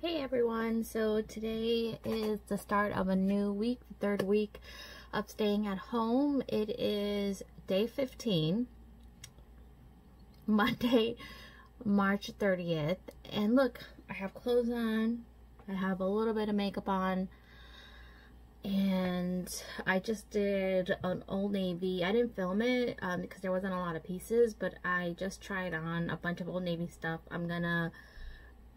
Hey everyone, so today is the start of a new week, the third week of staying at home. It is day 15, Monday, March 30th. And look, I have clothes on, I have a little bit of makeup on, and I just did an Old Navy. I didn't film it um, because there wasn't a lot of pieces, but I just tried on a bunch of Old Navy stuff. I'm gonna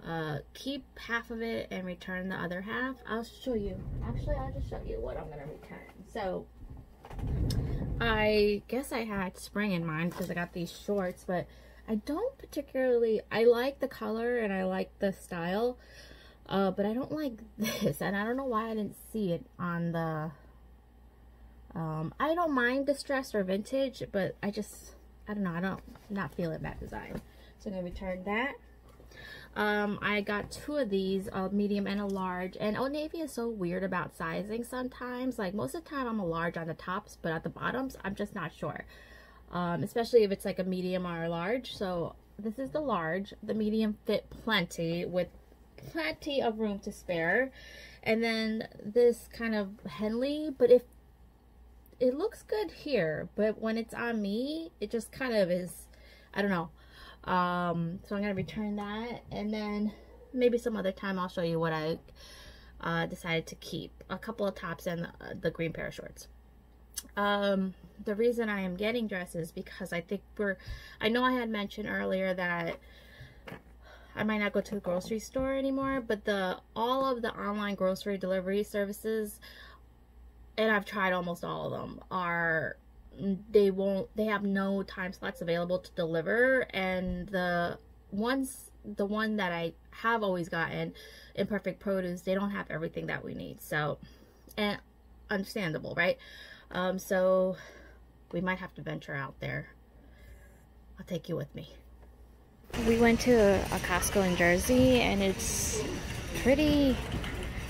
uh, keep half of it and return the other half. I'll show you. Actually, I'll just show you what I'm gonna return. So, I guess I had spring in mind because I got these shorts, but I don't particularly, I like the color and I like the style, uh, but I don't like this, and I don't know why I didn't see it on the, um, I don't mind distressed or vintage, but I just, I don't know, I don't, not feeling that design. So I'm going to return that. Um, I got two of these, a medium and a large, and Old Navy is so weird about sizing sometimes. Like, most of the time I'm a large on the tops, but at the bottoms, I'm just not sure. Um, especially if it's like a medium or a large. So, this is the large. The medium fit plenty with plenty of room to spare. And then this kind of Henley, but if it looks good here, but when it's on me, it just kind of is, I don't know. Um, so I'm to return that. And then maybe some other time I'll show you what I uh, decided to keep. A couple of tops and the, uh, the green pair of shorts. Um, the reason I am getting dresses because I think we're, I know I had mentioned earlier that I might not go to the grocery store anymore, but the all of the online grocery delivery services, and I've tried almost all of them, are they won't they have no time slots available to deliver. And the ones the one that I have always gotten imperfect produce they don't have everything that we need. So and understandable right? Um so we might have to venture out there. I'll take you with me. We went to a Costco in Jersey and it's pretty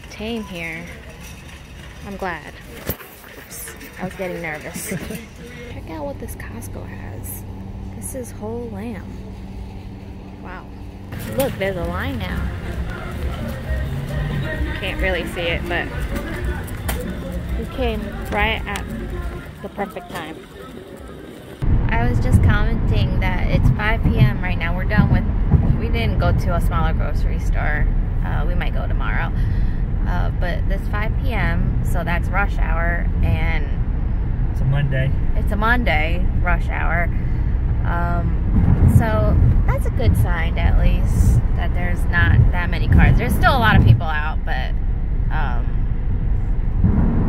tame here. I'm glad. I was getting nervous. Check out what this Costco has. This is whole lamb. Wow. Look, there's a line now. Can't really see it, but we came right at the perfect time. I was just commenting that it's 5 p.m. right now. We're done with, we didn't go to a smaller grocery store. Uh, we might go tomorrow. Uh, but it's 5 p.m., so that's rush hour, and a Monday. It's a Monday rush hour. Um, so that's a good sign, at least, that there's not that many cars. There's still a lot of people out, but um,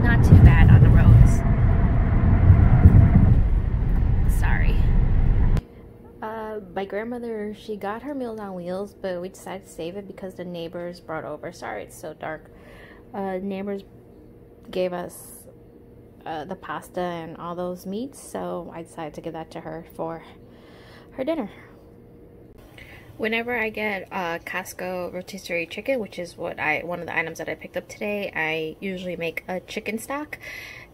not too bad on the roads. Sorry. Uh, my grandmother, she got her Meals on Wheels, but we decided to save it because the neighbors brought over. Sorry, it's so dark. Uh, neighbors gave us uh, the pasta and all those meats, so I decided to give that to her for her dinner. Whenever I get uh, Costco rotisserie chicken, which is what I one of the items that I picked up today, I usually make a chicken stock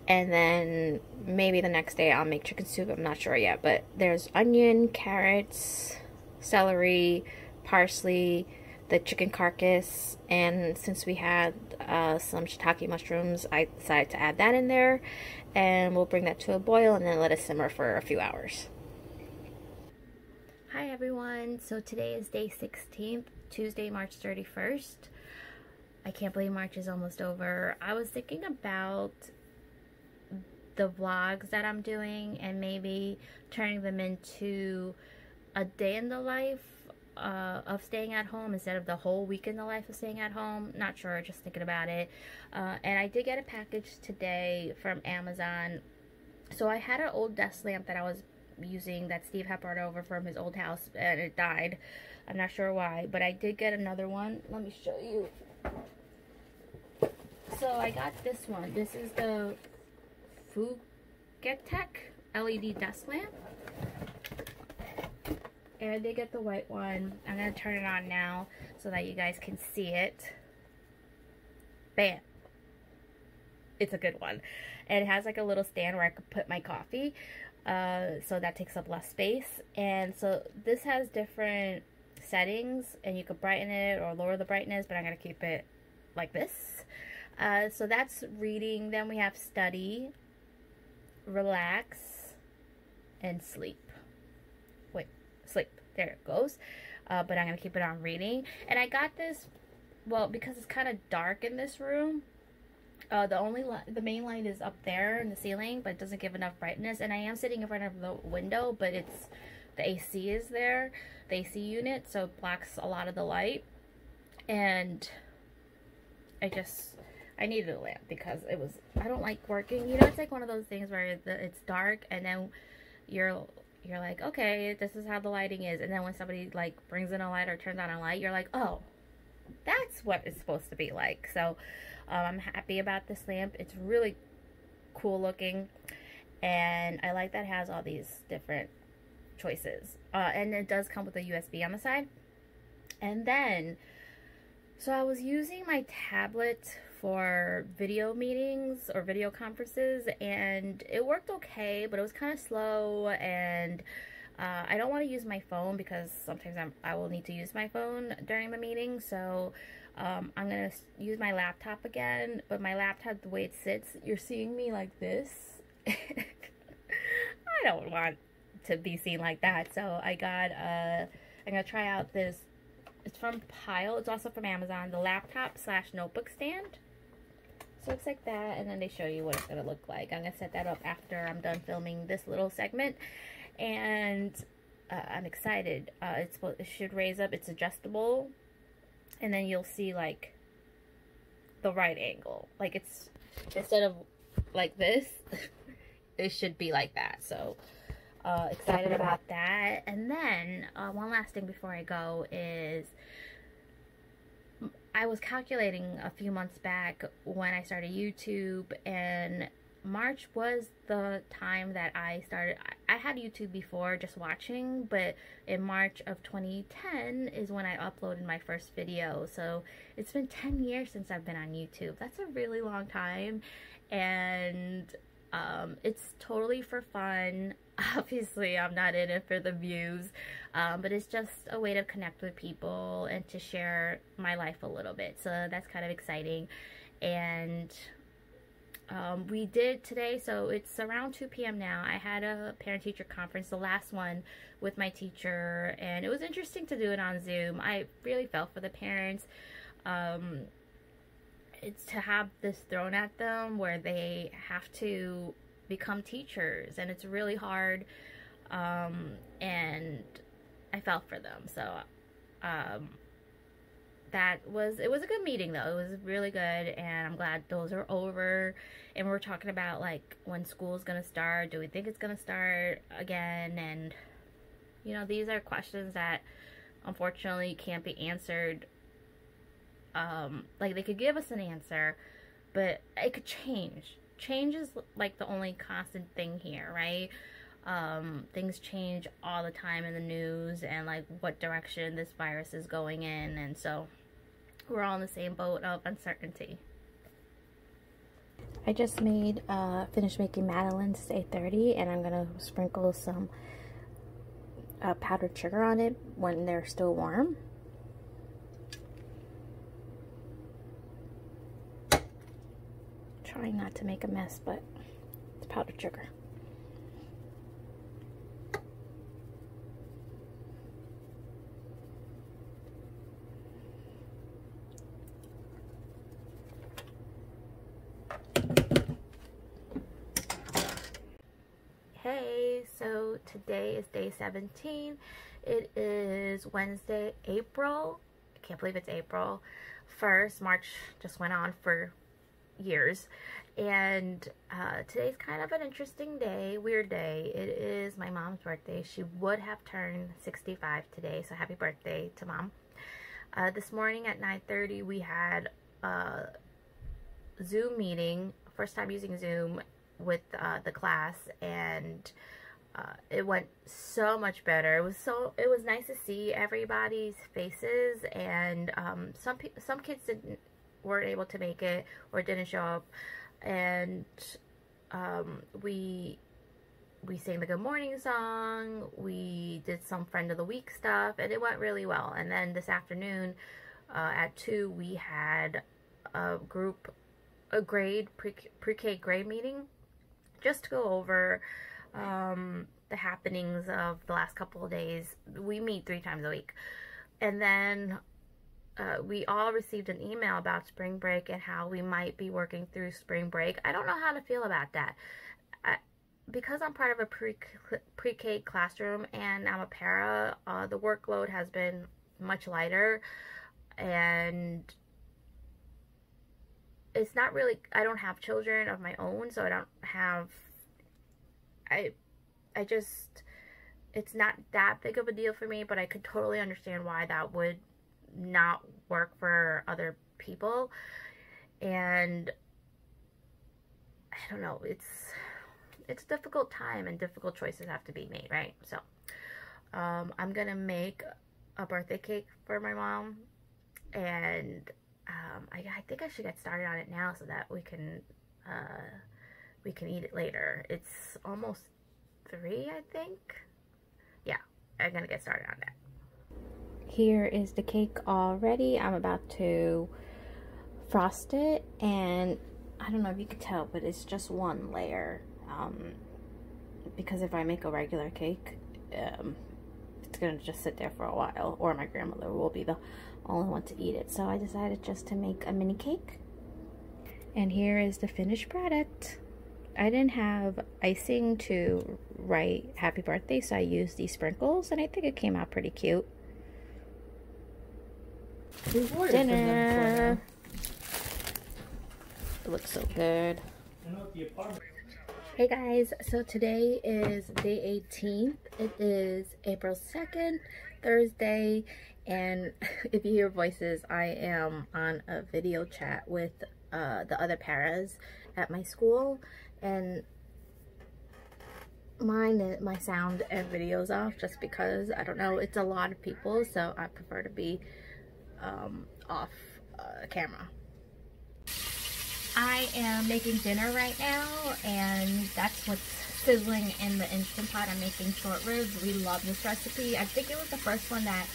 and then maybe the next day I'll make chicken soup. I'm not sure yet, but there's onion, carrots, celery, parsley, the chicken carcass, and since we had uh, some shiitake mushrooms, I decided to add that in there, and we'll bring that to a boil and then let it simmer for a few hours. Hi everyone, so today is day 16th, Tuesday, March 31st. I can't believe March is almost over. I was thinking about the vlogs that I'm doing and maybe turning them into a day in the life uh, of staying at home instead of the whole week in the life of staying at home. Not sure, just thinking about it. Uh, and I did get a package today from Amazon. So I had an old desk lamp that I was using that Steve had brought over from his old house and it died. I'm not sure why, but I did get another one. Let me show you. So I got this one. This is the Fugatech LED desk lamp. And I did get the white one. I'm going to turn it on now so that you guys can see it. Bam. It's a good one. And it has like a little stand where I could put my coffee. Uh, so that takes up less space. And so this has different settings and you could brighten it or lower the brightness, but I'm going to keep it like this. Uh, so that's reading. Then we have study, relax, and sleep. Sleep. There it goes. Uh, but I'm going to keep it on reading. And I got this, well, because it's kind of dark in this room. Uh, the only the main light is up there in the ceiling, but it doesn't give enough brightness. And I am sitting in front of the window, but it's the AC is there, the AC unit, so it blocks a lot of the light. And I just I needed a lamp because it was I don't like working. You know, it's like one of those things where the, it's dark and then you're you're like, okay, this is how the lighting is, and then when somebody like brings in a light or turns on a light, you're like, oh, that's what it's supposed to be like. So um, I'm happy about this lamp. It's really cool looking, and I like that it has all these different choices. Uh, and it does come with a USB on the side. And then, so I was using my tablet for video meetings or video conferences and it worked okay but it was kind of slow and uh, I don't want to use my phone because sometimes I'm, I will need to use my phone during the meeting so um, I'm gonna use my laptop again but my laptop the way it sits you're seeing me like this I don't want to be seen like that so I got uh, I'm gonna try out this it's from Pile. It's also from Amazon. The laptop slash notebook stand. Looks like that, and then they show you what it's going to look like. I'm going to set that up after I'm done filming this little segment, and uh, I'm excited. Uh, it's it should raise up. It's adjustable, and then you'll see like the right angle. Like it's instead of like this, it should be like that. So uh, excited about that. And then uh, one last thing before I go is I was calculating a few months back when I started YouTube, and March was the time that I started. I had YouTube before just watching, but in March of 2010 is when I uploaded my first video. So it's been 10 years since I've been on YouTube. That's a really long time, and um, it's totally for fun. Obviously, I'm not in it for the views, um, but it's just a way to connect with people and to share my life a little bit. So that's kind of exciting. And um, we did today, so it's around 2 p.m. now. I had a parent teacher conference, the last one with my teacher, and it was interesting to do it on Zoom. I really felt for the parents. Um, it's to have this thrown at them where they have to become teachers and it's really hard um, and I felt for them so um, that was it was a good meeting though it was really good and I'm glad those are over and we're talking about like when school's gonna start do we think it's gonna start again and you know these are questions that unfortunately can't be answered um, like they could give us an answer, but it could change. Change is like the only constant thing here, right? Um, things change all the time in the news and like what direction this virus is going in, and so we're all in the same boat of uncertainty. I just made, uh, finished making Madeleines 830 and I'm gonna sprinkle some uh, powdered sugar on it when they're still warm. Trying not to make a mess, but it's powdered sugar. Hey, so today is day 17. It is Wednesday, April. I can't believe it's April 1st. March just went on for years. And uh, today's kind of an interesting day, weird day. It is my mom's birthday. She would have turned 65 today, so happy birthday to mom. Uh, this morning at 9.30 we had a Zoom meeting, first time using Zoom with uh, the class, and uh, it went so much better. It was so it was nice to see everybody's faces, and um, some some kids didn't weren't able to make it or didn't show up and um, we we sang the good morning song, we did some friend of the week stuff, and it went really well. And then this afternoon uh, at 2, we had a group, a grade, pre-K grade meeting, just to go over um, the happenings of the last couple of days. We meet three times a week. And then uh, we all received an email about spring break and how we might be working through spring break. I don't know how to feel about that. I, because I'm part of a pre pre-K classroom and I'm a para, uh, the workload has been much lighter, and it's not really. I don't have children of my own, so I don't have. I, I just, it's not that big of a deal for me, but I could totally understand why that would not work for other people, and I don't know. It's it's difficult time and difficult choices have to be made, right? So, um, I'm gonna make a birthday cake for my mom, and um, I, I, think I should get started on it now so that we can uh, we can eat it later. It's almost three, I think. Yeah, I'm gonna get started on that. Here is the cake already. I'm about to frost it, and I don't know if you could tell, but it's just one layer um, because if I make a regular cake, um, it's gonna just sit there for a while, or my grandmother will be the only one to eat it. So I decided just to make a mini cake. And here is the finished product. I didn't have icing to write happy birthday, so I used these sprinkles, and I think it came out pretty cute. Dinner. It looks so good. Hey guys, so today is day 18th. It is April 2nd, Thursday, and if you hear voices, I am on a video chat with uh, the other paras at my school, and mine, my sound and videos off just because, I don't know, it's a lot of people, so I prefer to be um, off uh, camera. I am making dinner right now, and that's what's sizzling in the Instant Pot. I'm making short ribs. We love this recipe. I think it was the first one that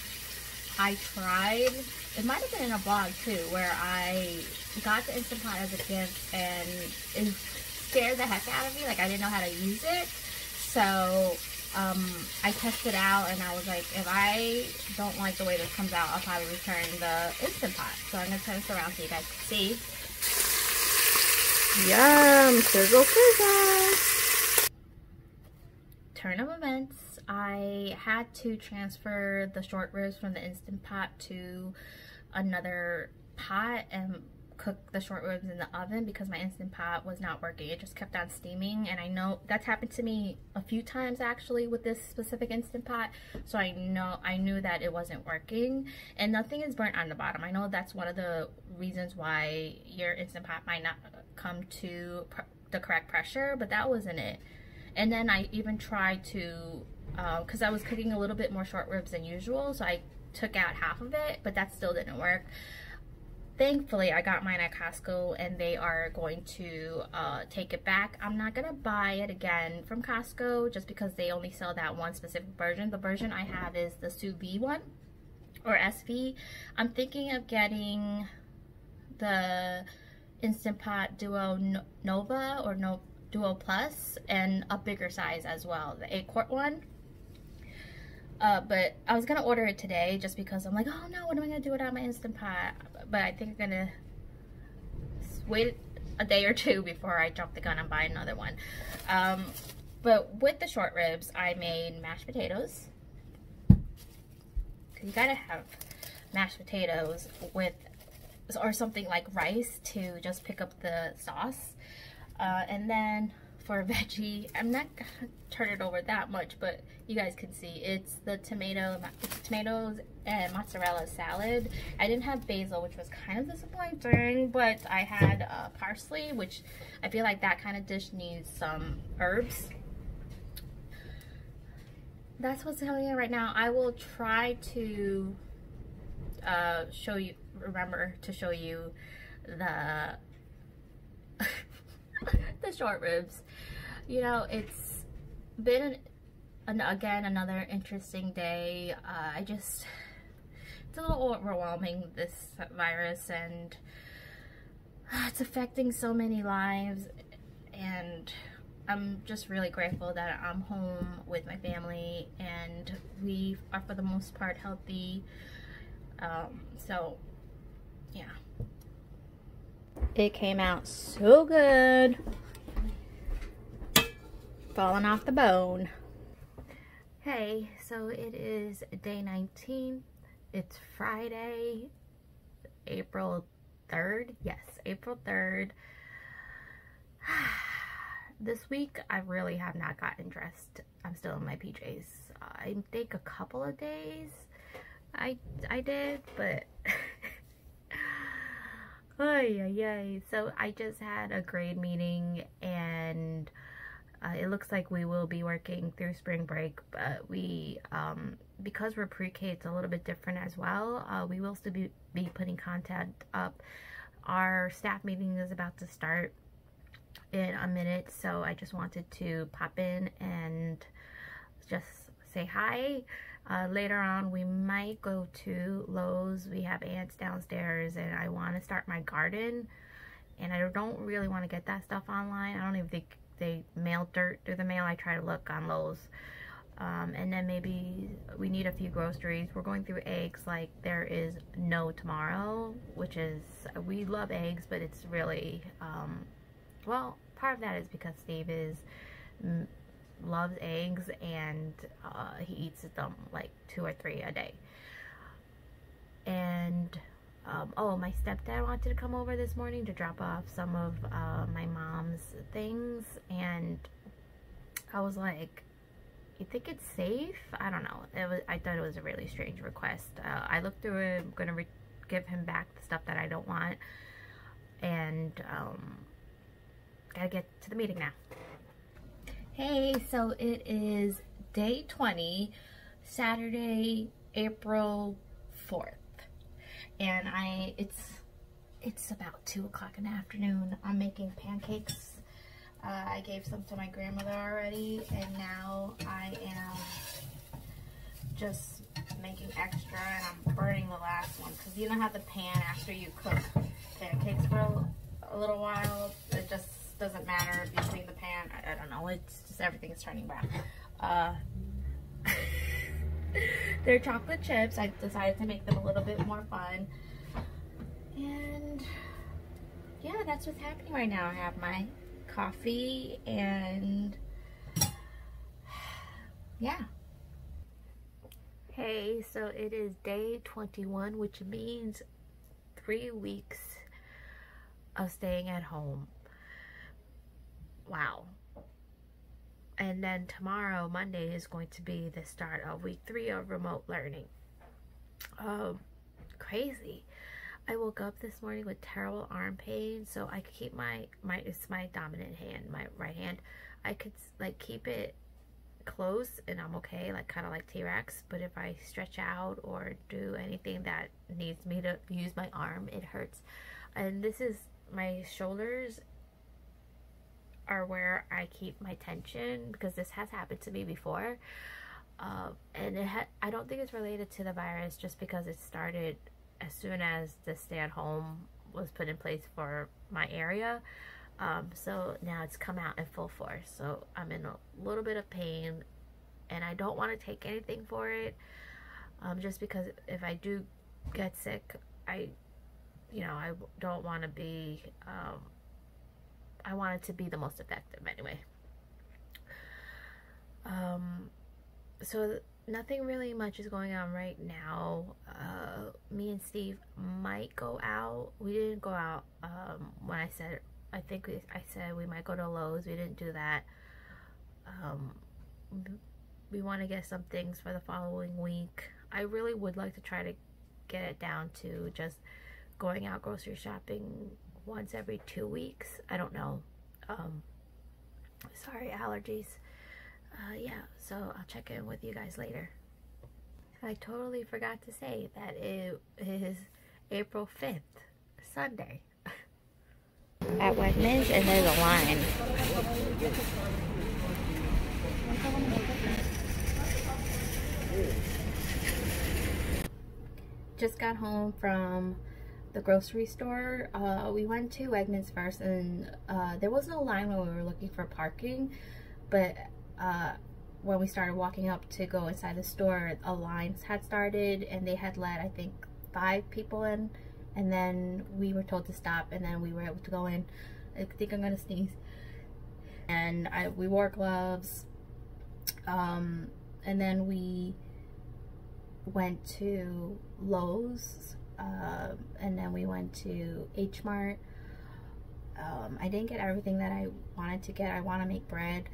I tried. It might have been in a blog, too, where I got the Instant Pot as a gift, and it scared the heck out of me. Like, I didn't know how to use it. So, um, I tested out, and I was like, if I don't like the way this comes out, I'll probably return the Instant Pot. So I'm going to turn this around so you guys can see. Yum! Sizzle, sizzle! Turn of events. I had to transfer the short ribs from the Instant Pot to another pot and cook the short ribs in the oven because my Instant Pot was not working. It just kept on steaming and I know that's happened to me a few times actually with this specific Instant Pot. So I know I knew that it wasn't working and nothing is burnt on the bottom. I know that's one of the reasons why your Instant Pot might not come to the correct pressure, but that wasn't it. And then I even tried to, because uh, I was cooking a little bit more short ribs than usual, so I took out half of it, but that still didn't work. Thankfully, I got mine at Costco and they are going to uh, take it back. I'm not going to buy it again from Costco just because they only sell that one specific version. The version I have is the sous vide one or SV. I'm thinking of getting the Instant Pot Duo Nova or no Duo Plus and a bigger size as well, the 8 quart one. Uh, but I was gonna order it today just because I'm like, oh no, what am I gonna do without my Instant Pot? But I think I'm gonna wait a day or two before I jump the gun and buy another one. Um, but with the short ribs, I made mashed potatoes. You gotta have mashed potatoes with or something like rice to just pick up the sauce. Uh, and then for a veggie, I'm not gonna turn it over that much, but you guys can see it's the tomato, it's tomatoes and mozzarella salad. I didn't have basil, which was kind of disappointing, but I had uh, parsley, which I feel like that kind of dish needs some herbs. That's what's coming in right now. I will try to uh, show you remember to show you the the short ribs. You know, it's been an, an, again another interesting day. Uh, I just it's a little overwhelming this virus and uh, it's affecting so many lives and I'm just really grateful that I'm home with my family and we are for the most part healthy. Um, so yeah. It came out so good. Falling off the bone. Hey, so it is day 19. It's Friday, April 3rd. Yes, April 3rd. this week I really have not gotten dressed. I'm still in my PJs. I think a couple of days I I did, but ay, ay, ay. So I just had a grade meeting and uh, it looks like we will be working through spring break, but we, um, because we're pre-K, it's a little bit different as well. Uh, we will still be, be putting content up. Our staff meeting is about to start in a minute, so I just wanted to pop in and just say hi. Uh, later on, we might go to Lowe's. We have ants downstairs, and I want to start my garden. And I don't really want to get that stuff online. I don't even think they mail dirt through the mail. I try to look on Lowe's. Um, and then maybe we need a few groceries. We're going through eggs like there is no tomorrow, which is, we love eggs, but it's really, um, well, part of that is because Steve is loves eggs and uh, he eats them like two or three a day. And um, oh, my stepdad wanted to come over this morning to drop off some of uh, my mom's things, and I was like, "You think it's safe?" I don't know. It was. I thought it was a really strange request. Uh, I looked through it. I'm gonna give him back the stuff that I don't want, and um, gotta get to the meeting now. Hey, so it is day 20, Saturday, April 4th. And I, it's, it's about 2 o'clock in the afternoon. I'm making pancakes. Uh, I gave some to my grandmother already, and now I am just making extra, and I'm burning the last one. Because you know how the pan, after you cook pancakes for a, a little while, it just doesn't matter if you clean the pan. I, I don't know. It's just everything's turning brown. Uh, they're chocolate chips. I decided to make them a little bit more fun. And yeah, that's what's happening right now. I have my coffee and yeah. Hey, so it is day 21, which means three weeks of staying at home wow. And then tomorrow, Monday, is going to be the start of week three of remote learning. Um, crazy. I woke up this morning with terrible arm pain, so I could keep my, my, it's my dominant hand, my right hand. I could, like, keep it close and I'm okay, like, kind of like T-Rex. But if I stretch out or do anything that needs me to use my arm, it hurts. And this is my shoulders are where I keep my tension because this has happened to me before. Uh, and it I don't think it's related to the virus just because it started as soon as the stay at home was put in place for my area. Um, so now it's come out in full force. So I'm in a little bit of pain and I don't want to take anything for it. Um, just because if I do get sick, I, you know, I don't want to be, um, I want it to be the most effective anyway. Um, so nothing really much is going on right now. Uh, me and Steve might go out. We didn't go out um, when I said, I think we, I said we might go to Lowe's. We didn't do that. Um, we want to get some things for the following week. I really would like to try to get it down to just going out grocery shopping once every two weeks. I don't know. Um, sorry, allergies. Uh, yeah, so I'll check in with you guys later. I totally forgot to say that it is April 5th, Sunday. At Wegmans, and there's a line. Just got home from the grocery store. Uh, we went to Wegmans first and uh, there was no line when we were looking for parking, but uh, when we started walking up to go inside the store, a line had started and they had let, I think, five people in and then we were told to stop and then we were able to go in. I think I'm gonna sneeze. And I, we wore gloves um, and then we went to Lowe's uh, and then we went to H Mart. Um, I didn't get everything that I wanted to get. I want to make bread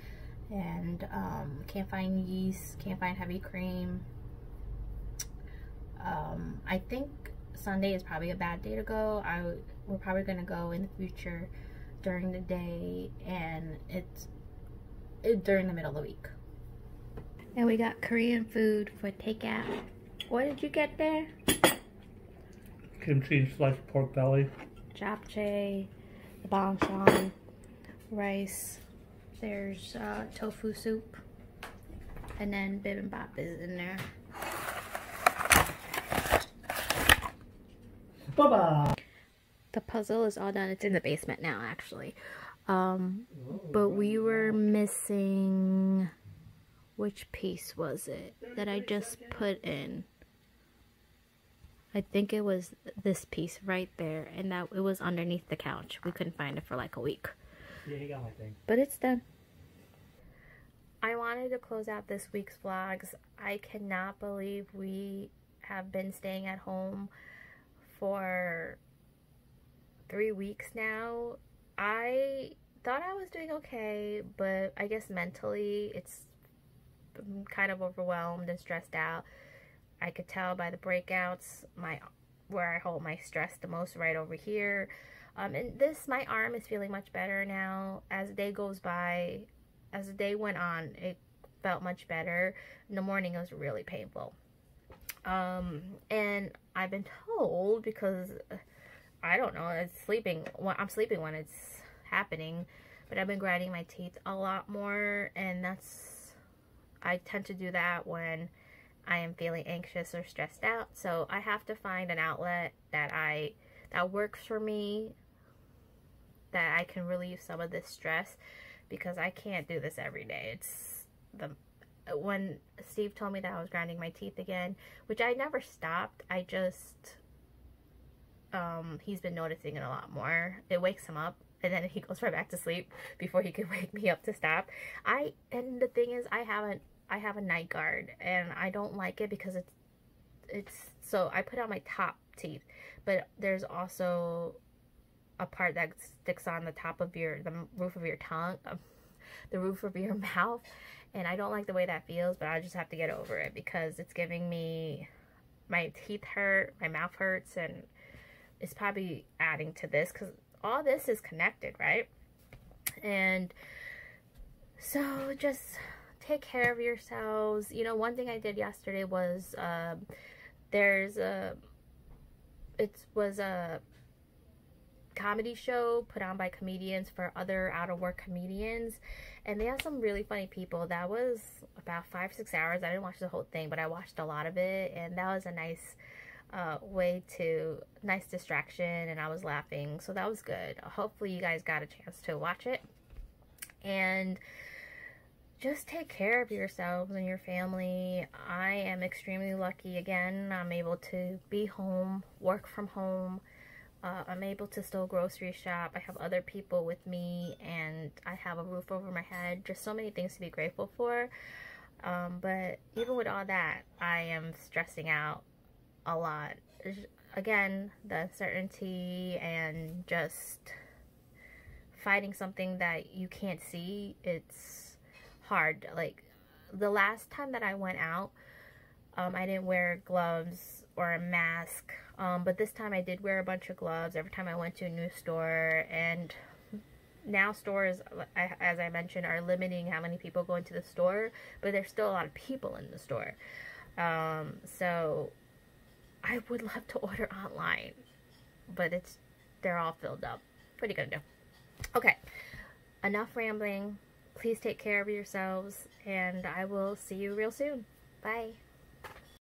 and um, can't find yeast, can't find heavy cream. Um, I think Sunday is probably a bad day to go. I we're probably gonna go in the future during the day and it's it, during the middle of the week. And we got Korean food for takeout. What did you get there? Kimchi sliced pork belly. Japchae, the banchan, rice. There's uh, tofu soup. And then bibimbap is in there. Bye-bye. The puzzle is all done. It's in the basement now, actually. Um, but we were missing... Which piece was it that I just put in? I think it was this piece right there. And that it was underneath the couch. We couldn't find it for like a week. Yeah, you got my thing. But it's done. I wanted to close out this week's vlogs. I cannot believe we have been staying at home for three weeks now. I thought I was doing okay, but I guess mentally it's I'm kind of overwhelmed and stressed out. I could tell by the breakouts, my where I hold my stress the most right over here. Um, and this, my arm is feeling much better now. As the day goes by, as the day went on, it felt much better. In the morning, it was really painful. Um, and I've been told because I don't know, it's sleeping. I'm sleeping when it's happening, but I've been grinding my teeth a lot more, and that's I tend to do that when I am feeling anxious or stressed out. So I have to find an outlet that I that works for me that I can relieve some of this stress because I can't do this every day. It's the when Steve told me that I was grinding my teeth again, which I never stopped. I just um he's been noticing it a lot more. It wakes him up and then he goes right back to sleep before he can wake me up to stop. I and the thing is I haven't I have a night guard and I don't like it because it's it's so I put on my top teeth, but there's also a part that sticks on the top of your the roof of your tongue, the roof of your mouth, and I don't like the way that feels, but I just have to get over it because it's giving me my teeth hurt, my mouth hurts, and it's probably adding to this because all this is connected, right? And so just take care of yourselves. You know, one thing I did yesterday was um, there's a it was a comedy show put on by comedians for other out of work comedians. And they have some really funny people. That was about five six hours. I didn't watch the whole thing but i watched a lot of it. And that was a nice uh, way to nice distraction. And i was laughing. So that was good. Hopefully you guys got a chance to watch it. And just take care of yourselves and your family. I am extremely lucky again. I'm able to be home, work from home. Uh, I'm able to still grocery shop. I have other people with me and I have a roof over my head. Just so many things to be grateful for. Um, but even with all that, I am stressing out a lot. Again, the uncertainty and just fighting something that you can't see, it's hard. Like the last time that I went out, um, I didn't wear gloves or a mask. Um, but this time I did wear a bunch of gloves every time I went to a new store. And now stores, as I mentioned, are limiting how many people go into the store. But there's still a lot of people in the store. Um, so I would love to order online. But it's they're all filled up. What are you to do? Okay. Enough rambling Please take care of yourselves, and I will see you real soon. Bye.